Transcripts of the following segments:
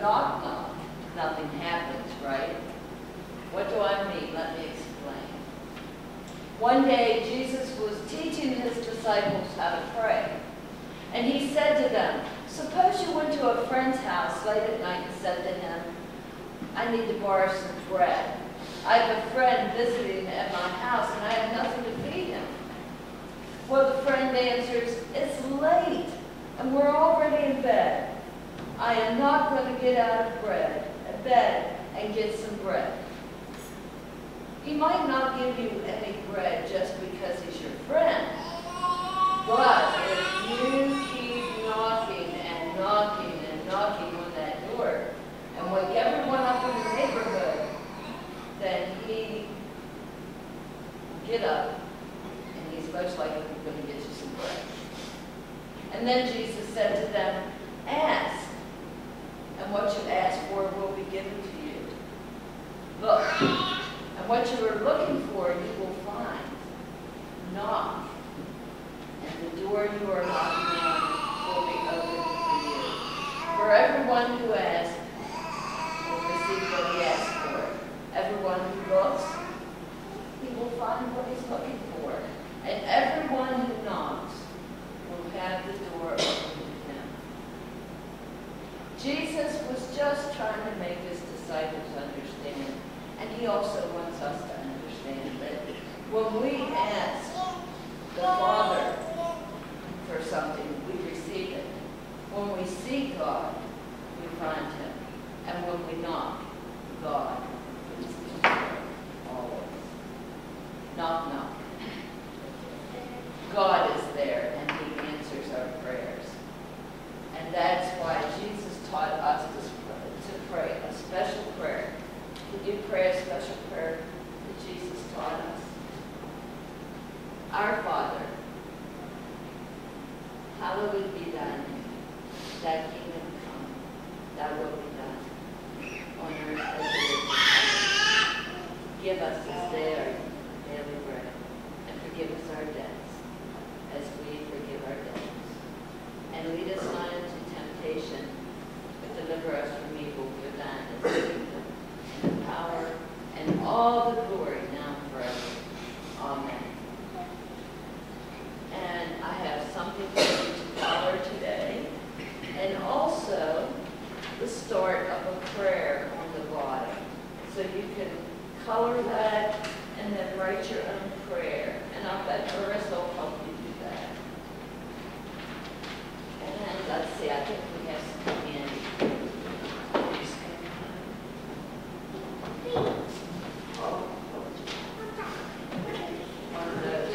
knock knock, nothing happens, right? What do I mean? Let me explain. One day, Jesus was teaching his disciples how to pray. And he said to them, Suppose you went to a friend's house late at night and said to him, I need to borrow some bread. I have a friend visiting at my house and I have nothing to feed him. Well, the friend answers, It's late and we're already in bed. I am not going to get out of bread, bed and get some bread. He might not give you any bread just because he's your friend. But if you keep knocking and knocking on that door and wake everyone up in the neighborhood, then he will get up and he's most likely going to get you some bread. And then Jesus said to them, ask, and what you ask for will be given to you. Look, and what you are looking for you will find. Knock, and the door you are knocking on will be opened for you. For everyone who asks will receive what he asks for. Everyone who looks, he will find what he's looking for. And everyone who knocks will have the door open to him. Jesus was just trying to make his disciples understand, and he also wants us to understand that when we ask the Father for something, we receive it. When we seek God, find him. And when we knock, God is the door, always. Knock, knock. God is there and he answers our prayers. And that's why Jesus taught us to, to pray a special prayer. Can you pray a special prayer that Jesus taught us? Our Father, hallowed be thy name. Thy kingdom come, thy will be done on earth as it is in heaven. Give us this day our daily bread, and forgive us our debts, as we forgive our debtors. And lead us not into temptation, but deliver us from evil. For thine is the kingdom, and the power, and all the glory now and forever. Amen. And I have something for you to color today, and also the start of a prayer on the bottom. So you can color that and then write your own prayer. And I'll bet Marissa will help you do that. And let's see, I think we have some candy. Oh, One of those.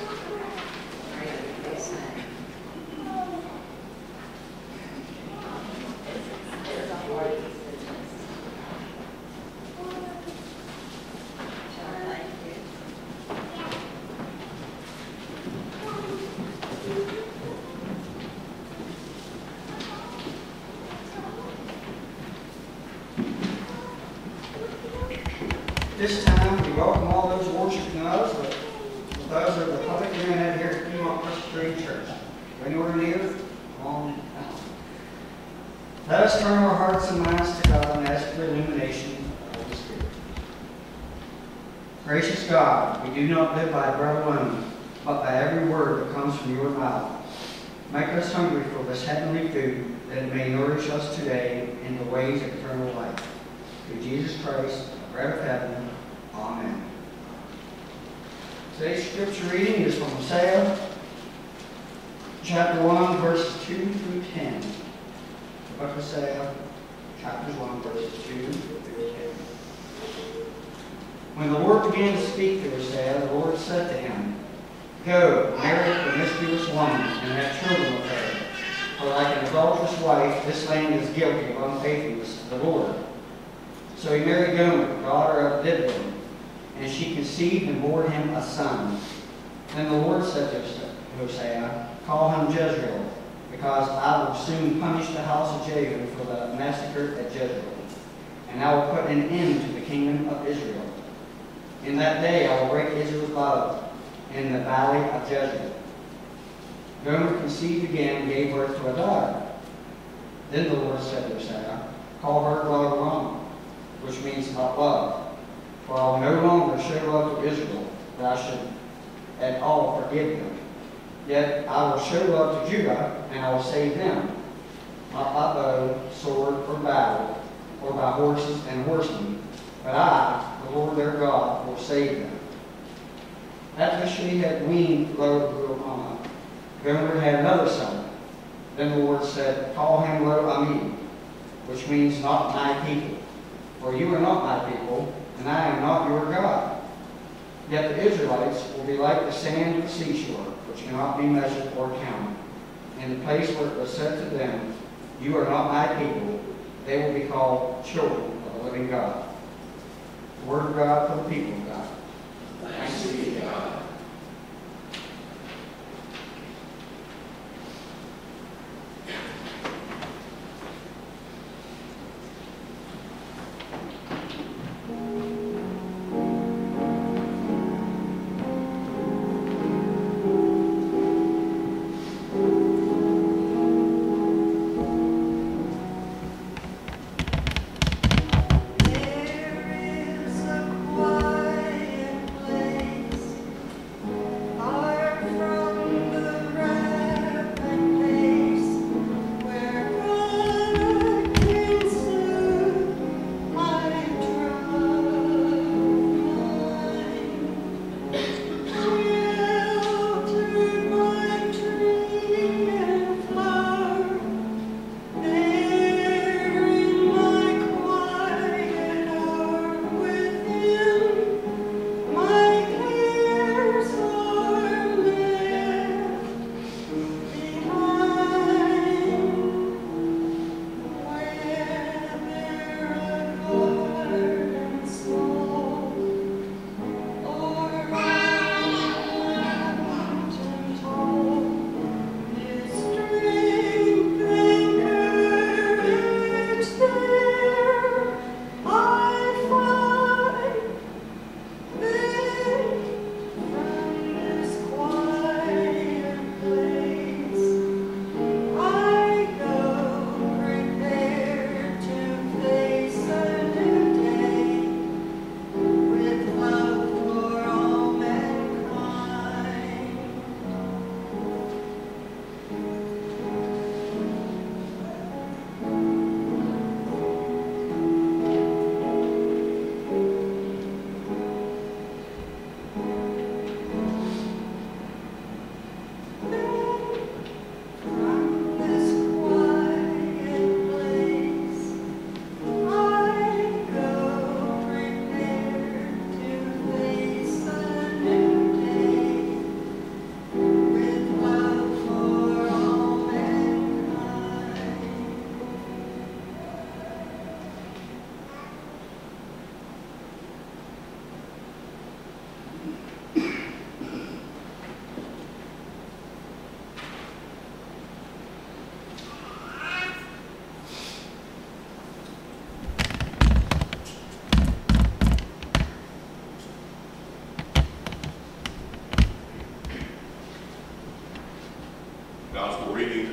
Right, this thing. It's, it's a hard decision. Thank you. This time, we welcome all those worshiping us, but those of the public hearing out here at Piedmont Presbyterian Church. Anywhere near, come on out. Let us turn our hearts and minds to God and ask for illumination of the Holy Spirit. Gracious God, we do not live by bread alone, but by every word that comes from your mouth. Make us hungry for this heavenly food, that it may nourish us today in the ways of eternal life. Through Jesus Christ, the bread of heaven. Amen. Today's scripture reading is from Isaiah chapter 1, verses 2 through 10. Of Hosea, chapter 1, verses 2 through 10. When the Lord began to speak to Hosea, the Lord said to him, Go, marry a promiscuous woman, and have children with her. For like an adulterous wife, this land is guilty of unfaithfulness to the Lord. So he married Gomer, daughter of Diblaim, and she conceived and bore him a son. Then the Lord said to Hosea, Call him Jezreel, because I will soon punish the house of Jacob for the massacre at Jezreel, and I will put an end to the kingdom of Israel. In that day I will break Israel's love in the valley of Jezreel. Gomer conceived again and gave birth to a daughter. Then the Lord said to Hosea, Call her Lo which means not love. For I will no longer show love to Israel, that I should at all forgive them. Yet I will show love to Judah, and I will save them, not by bow, sword, or battle, or by horses and horsemen, but I, the Lord their God, will save them. After she had weaned Lo Gomer had another son. Then the Lord said, Call him Lo Ammi, which means not my people. For you are not my people, and I am not your God. Yet the Israelites will be like the sand of the seashore, which cannot be measured or counted. In the place where it was said to them, You are not my people, they will be called children of the living God. Word of God for the people of God. Thanks be to God.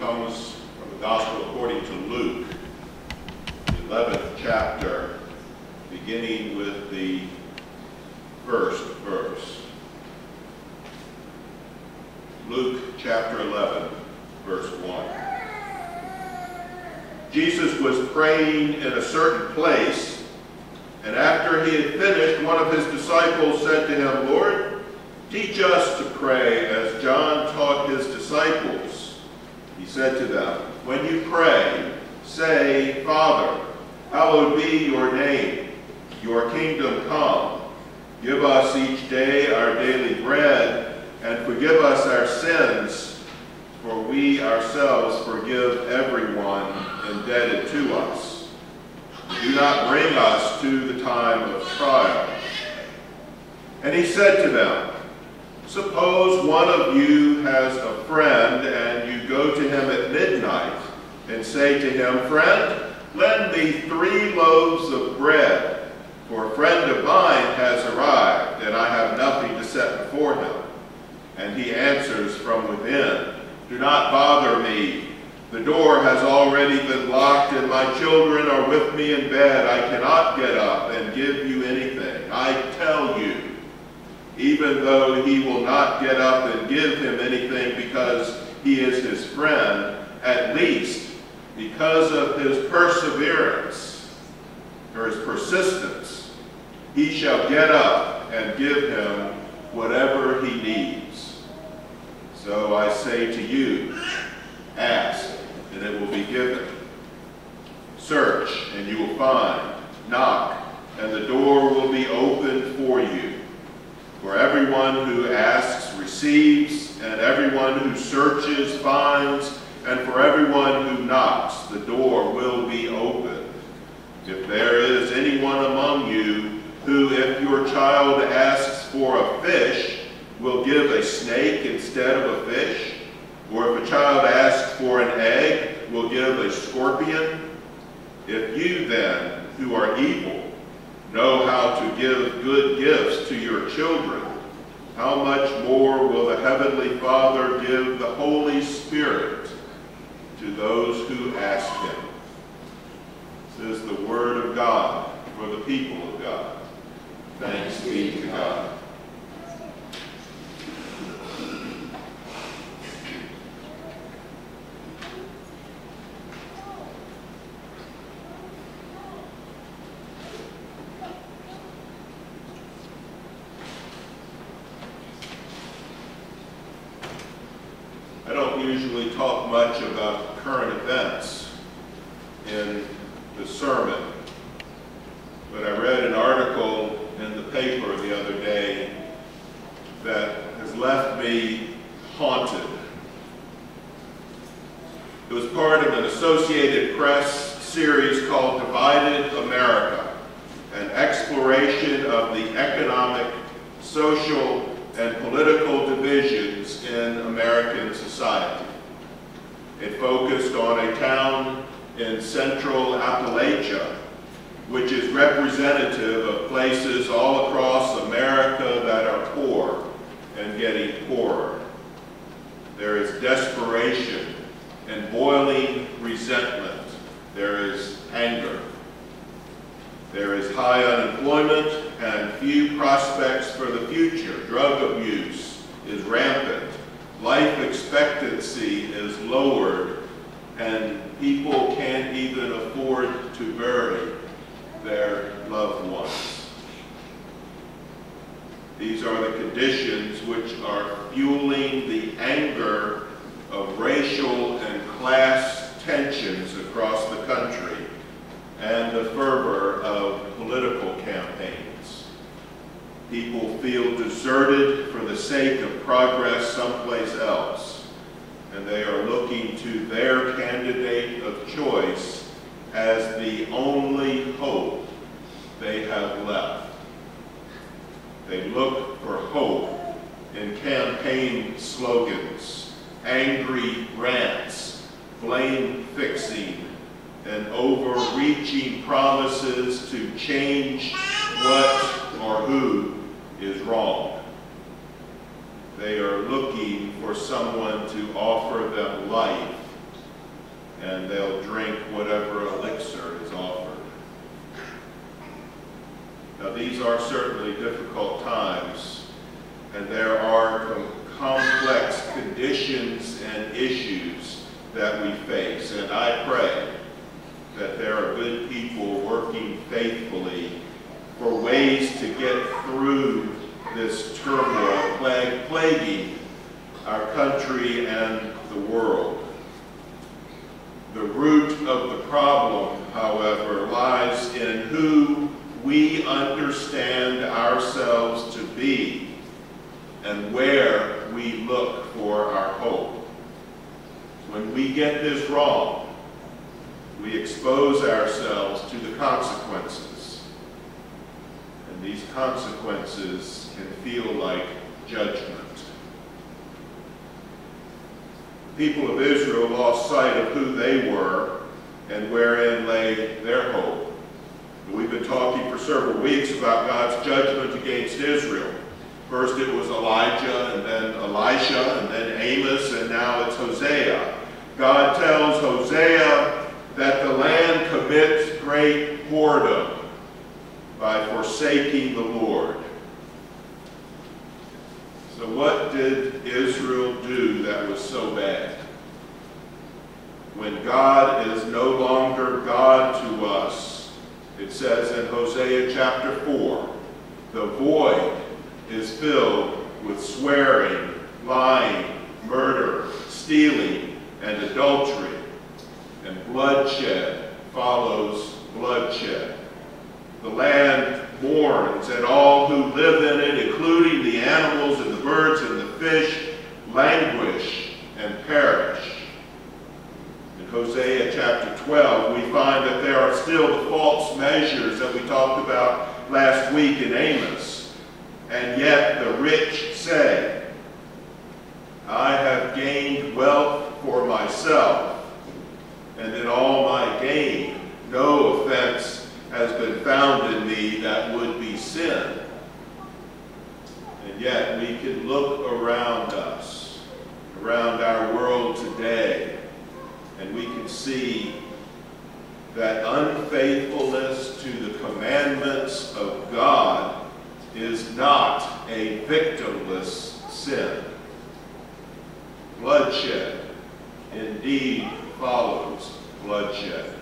Comes from the Gospel according to Luke, the 11th chapter, beginning with the first verse. Luke chapter 11, verse 1. Jesus was praying in a certain place, and after he had finished, one of his disciples said to him, Lord, teach us to pray as John taught his disciples. Said to them, When you pray, say, Father, Hallowed be your name, your kingdom come. Give us each day our daily bread, and forgive us our sins, for we ourselves forgive everyone indebted to us. Do not bring us to the time of trial. And he said to them, Suppose one of you has a friend, and you go to him at midnight, and say to him, Friend, lend me three loaves of bread, for a friend of mine has arrived, and I have nothing to set before him. And he answers from within, Do not bother me. The door has already been locked, and my children are with me in bed. I cannot get up and give you anything. I tell you, even though he will not get up and give him anything because he is his friend, at least because of his perseverance or his persistence, he shall get up and give him whatever he needs. So I say to you, ask, and it will be given. Search, and you will find. Knock, and the door will be opened for you. For everyone who asks receives, and everyone who searches finds, and for everyone who knocks, the door will be opened. If there is anyone among you who, if your child asks for a fish, will give a snake instead of a fish, or if a child asks for an egg, will give a scorpion, if you then, who are evil, know how to give good gifts to your children, how much more will the Heavenly Father give the Holy Spirit to those who ask Him? This is the Word of God for the people of God. Thanks be to God. I don't usually talk much about current events in the sermon, but I read an article in the paper the other day that has left me haunted. It was part of an Associated Press series called Divided America, an exploration of the economic, social, and political divisions in American society. It focused on a town in central Appalachia, which is representative of places all across America that are poor and getting poorer. There is desperation and boiling resentment. There is anger. There is high unemployment and few prospects for the future. Drug abuse is rampant. Life expectancy is lowered, and people can't even afford to bury their loved ones. These are the conditions which are fueling the anger of racial and class tensions across the country and the fervor of political campaigns. People feel deserted for the sake of progress someplace else, and they are looking to their candidate of choice as the only hope they have left. They look for hope in campaign slogans, angry rants, blame fixing, and overreaching promises to change what or who is wrong. They are looking for someone to offer them life, and they'll drink elixir is offered. Now, these are certainly difficult times, and there are com complex conditions and issues that we face, and I pray that there are good people working faithfully for ways to get through this turmoil plag plaguing our country and the world. The root of the problem, however, lies in who we understand ourselves to be and where we look for our hope. When we get this wrong, we expose ourselves to the consequences. And these consequences can feel like judgment. The people of Israel lost sight of who they were and wherein lay their hope. We've been talking for several weeks about God's judgment against Israel. First it was Elijah, and then Elisha, and then Amos, and now it's Hosea. God tells Hosea that the land commits great whoredom by forsaking the Lord. So what did Israel do that was so bad? When God is no longer God to us, it says in Hosea chapter 4, the void is filled with swearing, lying, murder, stealing, and adultery, and bloodshed follows bloodshed. The land mourns, and all who live in it, including the animals and the birds and the fish, languish and perish. Hosea chapter 12, we find that there are still the false measures that we talked about last week in Amos. And yet the rich say, I have gained wealth for myself, and in all my gain, no offense has been found in me that would be sin. And yet we can look around us, around our world today, and we can see that unfaithfulness to the commandments of God is not a victimless sin. Bloodshed indeed follows bloodshed.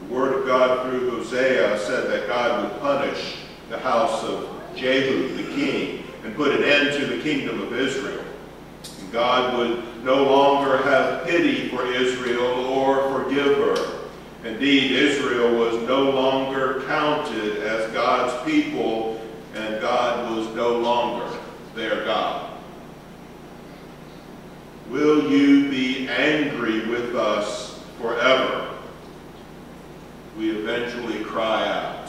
The word of God through Hosea said that God would punish the house of Jehu, the king, and put an end to the kingdom of Israel. And God would no longer have pity for Israel or forgive her. Indeed, Israel was no longer counted as God's people, and God was no longer their God. Will you be angry with us forever? We eventually cry out.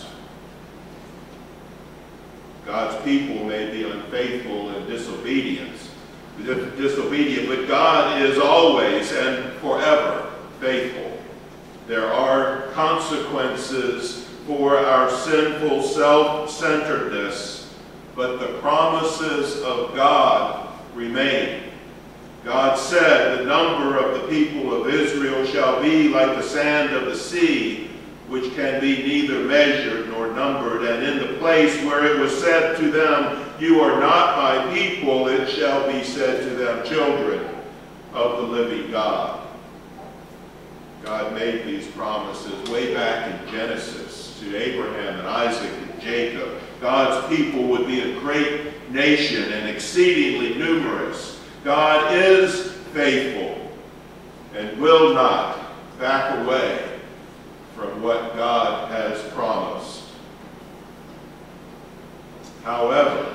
God's people may be unfaithful and disobedient, disobedient, but God is always and forever faithful. There are consequences for our sinful self-centeredness, but the promises of God remain. God said, the number of the people of Israel shall be like the sand of the sea, which can be neither measured nor numbered. And in the place where it was said to them, You are not my people, it shall be said to them, Children of the living God. God made these promises way back in Genesis to Abraham and Isaac and Jacob. God's people would be a great nation and exceedingly numerous. God is faithful and will not back away from what God has promised. However,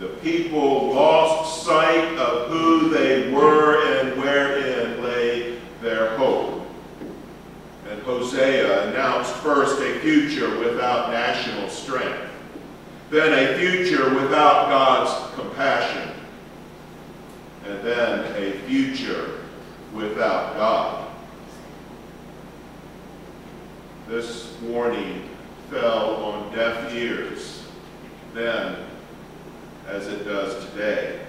the people lost sight of who they were and wherein lay their hope. And Hosea announced first a future without national strength, then a future without God's compassion, and then a future without God. This warning fell on deaf ears then as it does today.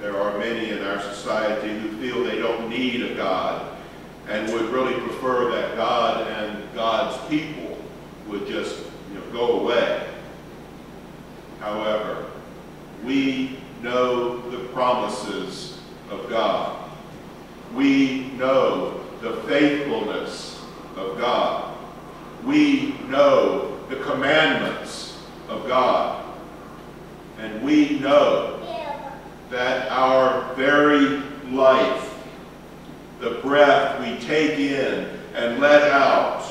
There are many in our society who feel they don't need a God and would really prefer that God and God's people would just you know, go away. However, we know the promises of God. We know the faithfulness of God. We know the commandments God. And we know that our very life, the breath we take in and let out,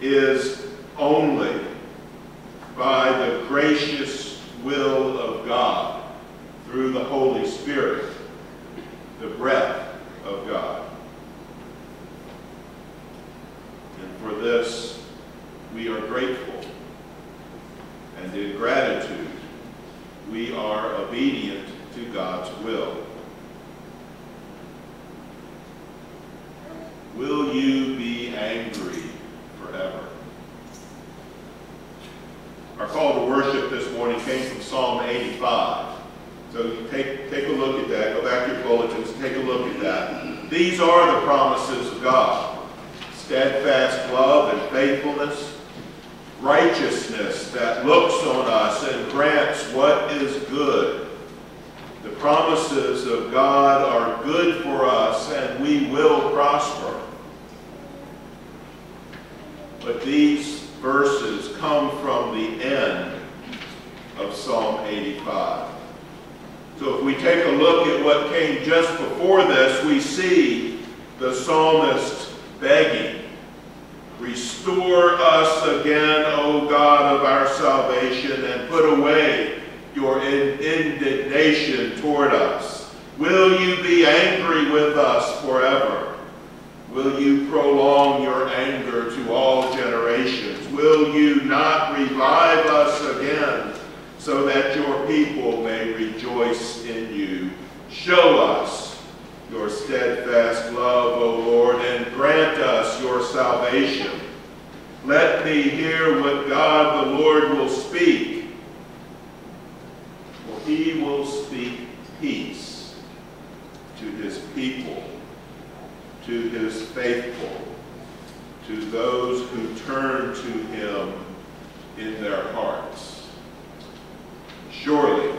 is only by the gracious will of God through the Holy Spirit, the breath of God. And for this, we are grateful. And in gratitude, we are obedient to God's will. Will you be angry forever? Our call to worship this morning came from Psalm 85. So take, take a look at that. Go back to your bulletins, take a look at that. These are the promises of God. Steadfast love and faithfulness, righteousness that looks on us and grants what is good. The promises of God are good for us and we will prosper. But these verses come from the end of Psalm 85. So if we take a look at what came just before this, we see the psalmist begging, Restore us again, O God of our salvation, and put away your indignation toward us. Will you be angry with us forever? Will you prolong your anger to all generations? Will you not revive us again so that your people may rejoice in you? Show us your steadfast love, O Lord, and grant us your salvation. Let me hear what God the Lord will speak, for he will speak peace to his people to his faithful, to those who turn to him in their hearts. Surely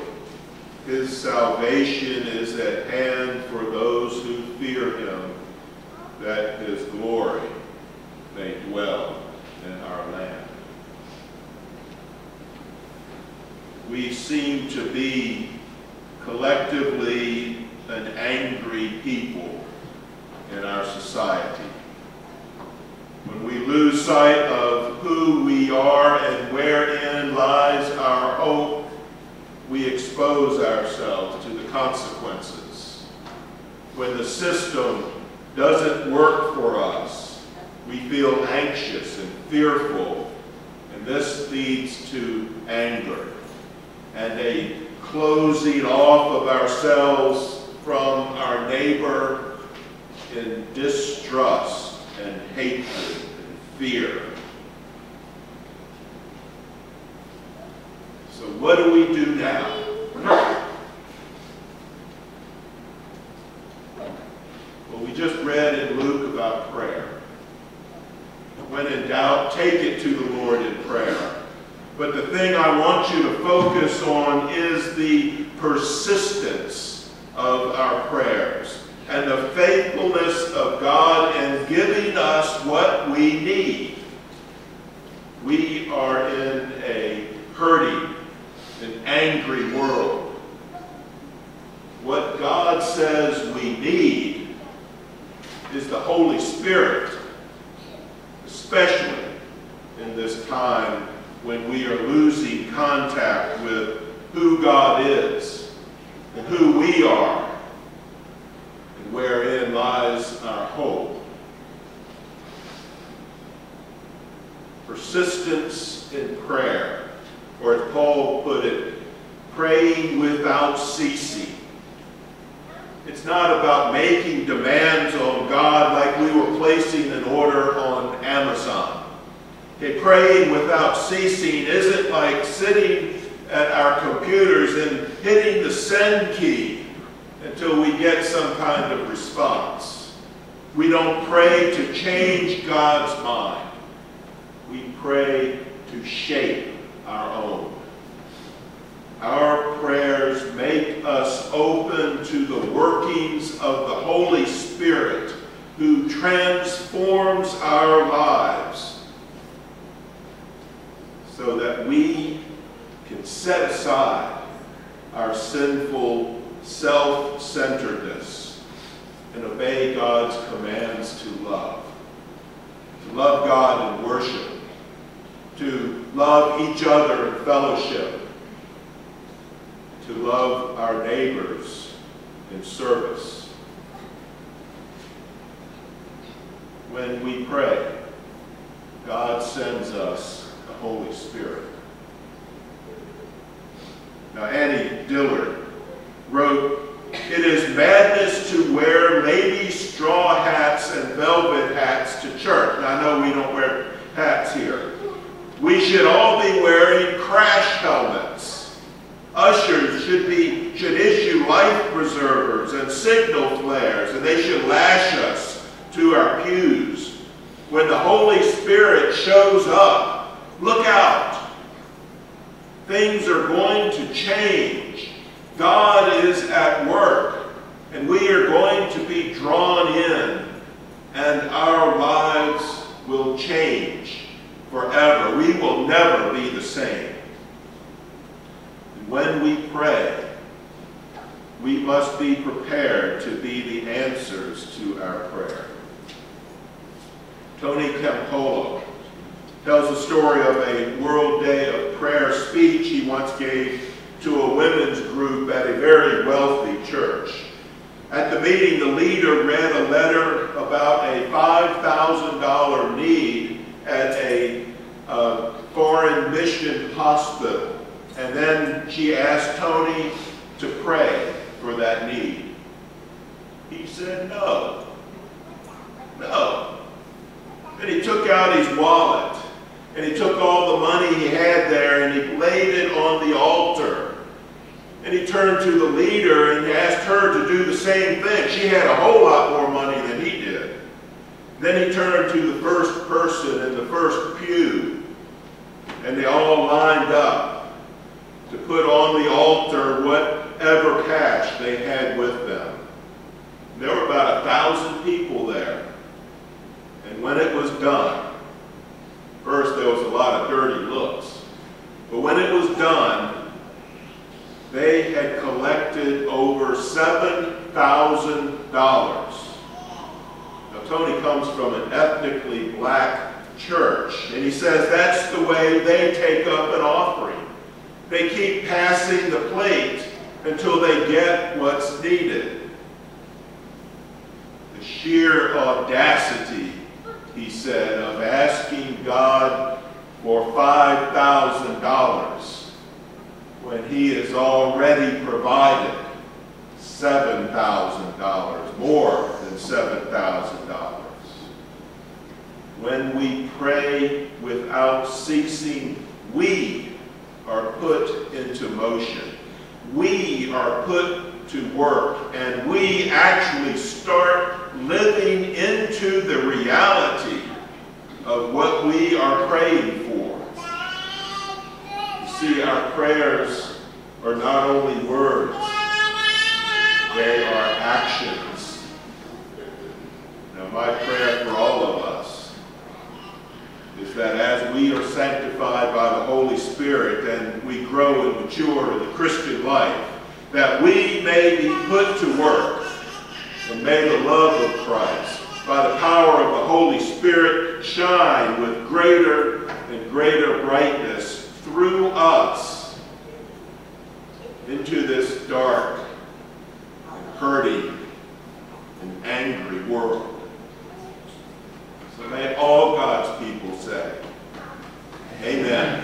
his salvation is at hand for those who fear him, that his glory may dwell in our land. We seem to be collectively an angry people in our society. When we lose sight of who we are and wherein lies our hope, we expose ourselves to the consequences. When the system doesn't work for us, we feel anxious and fearful, and this leads to anger and a closing off of ourselves from our neighbor in distrust and hatred and fear. So what do we do now? Well, we just read in Luke about prayer. When in doubt, take it to the Lord in prayer. But the thing I want you to focus on is the persistence of our prayers and the faithfulness of God in giving us what we need. We are in a hurting, an angry world. What God says we need is the Holy Spirit, especially in this time when we are losing contact with who God is and who we are and wherein lies our hope. Persistence in prayer, or as Paul put it, praying without ceasing. It's not about making demands on God like we were placing an order on Amazon. Okay, praying without ceasing isn't like sitting at our computers hitting the send key until we get some kind of response. We don't pray to change God's mind. We pray to shape our own. Our prayers make us open to the workings of the Holy Spirit who transforms our lives so that we can set aside our sinful self-centeredness and obey God's commands to love. To love God and worship. To love each other in fellowship. To love our neighbors in service. When we pray, God sends us the Holy Spirit. Now, Annie Dillard wrote, It is madness to wear ladies' straw hats and velvet hats to church. Now, I know we don't wear hats here. We should all be wearing crash helmets. Ushers should be should issue life preservers and signal flares, and they should lash us to our pews. When the Holy Spirit shows up, look out. Things are going to change. God is at work, and we are going to be drawn in, and our lives will change forever. We will never be the same. And when we pray, we must be prepared to be the answers to our prayer. Tony Campolo tells the story of a World Day of Prayer speech he once gave to a women's group at a very wealthy church. At the meeting, the leader read a letter about a $5,000 need at a uh, foreign mission hospital. And then she asked Tony to pray for that need. He said no. No. Then he took out his wallet and he took all the money he had there and he laid it on the altar. And he turned to the leader and he asked her to do the same thing. She had a whole lot more money than he did. Then he turned to the first person in the first pew and they all lined up to put on the altar whatever cash they had with them. There were about a thousand people there. And when it was done, first there was a lot of dirty looks. But when it was done, they had collected over $7,000. Now, Tony comes from an ethnically black church, and he says that's the way they take up an offering. They keep passing the plate until they get what's needed. The sheer audacity said, of asking God for $5,000 when he has already provided $7,000, more than $7,000. When we pray without ceasing, we are put into motion. We are put to work, and we actually start living into the reality of what we are praying for. You see, our prayers are not only words, they are actions. Now, my prayer for all of us is that as we are sanctified by the Holy Spirit and we grow and mature in the Christian life, that we may be put to work and may the love of Christ, by the power of the Holy Spirit, shine with greater and greater brightness through us into this dark and hurting and angry world. So may all God's people say, Amen.